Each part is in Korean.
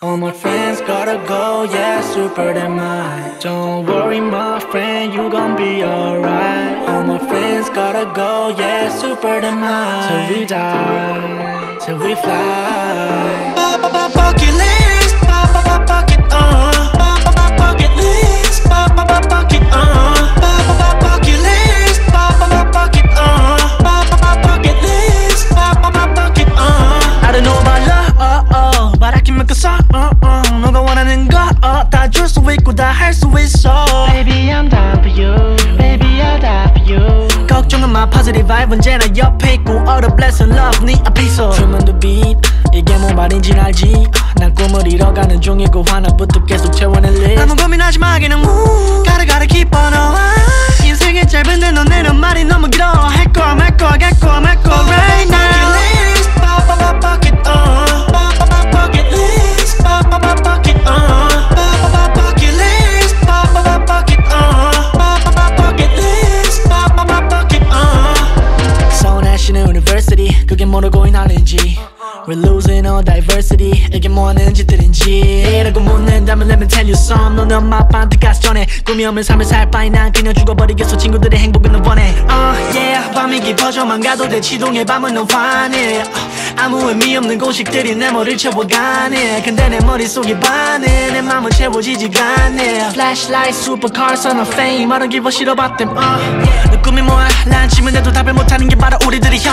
All my friends gotta go, yeah, super than mine. Don't worry, my friend, you gon' be alright. All my friends gotta go, yeah, super than mine. Till we die, till we fly. Song, uh, uh. 너가 원하는 거, uh, 다줄 수 있고 다 할 수 있어. Baby, I'm down for you. Baby, I'll die for you. 걱정은 마, positive vibe 언제나 옆에 있고 all the blessing love 네 앞에서. 춤은 the beat 이게 뭐 말인진 알지 난 꿈을 이뤄가는 중이고 하나부터 계속 채워낼 list 아무 고민하지 마 그냥 move National University. 그게 모르고 있는지 We're losing all diversity. 이게 뭐하는 짓들인지. 라고 묻는다면 let me tell you some. 너는 엄마 아빠한테 가기 전에 꿈이 없는 삶을 살 바에 난 그냥 죽어버리겠어. 친구들의 행복은 너 원해. Uh, yeah. 밤이 깊어져만 가도 돼. 지동의 밤은 너 환해. 아무 의미 없는 공식들이 내 머리를 채워가네. 근데 내 머릿속이 반해. 내 맘은 채워지지가 않네. Flashlight, supercar, son of fame. I don't give a shit about them uh. 내 꿈이 뭐야? 난 질문해도 답을 못하는 게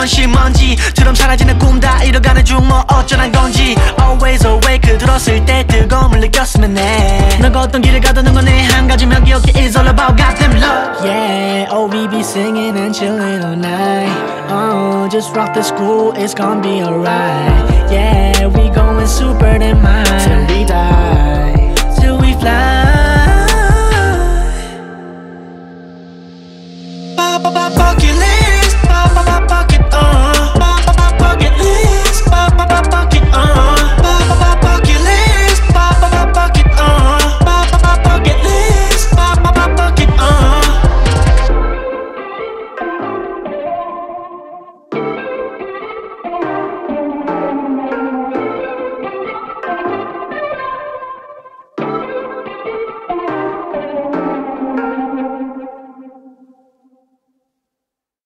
현실 먼지처럼 사라지는 꿈 다 잃어가는 중 뭐 어쩌란 건지 Always awake 들었을 때 뜨거움을 느꼈으면 해 너가 어떤 길을 가든 건내 한 가지면 기억해 It's all about goddamn love Yeah, oh we be singing and chilling all night Oh, just rock the school, it's gonna be alright Yeah, we going super than mine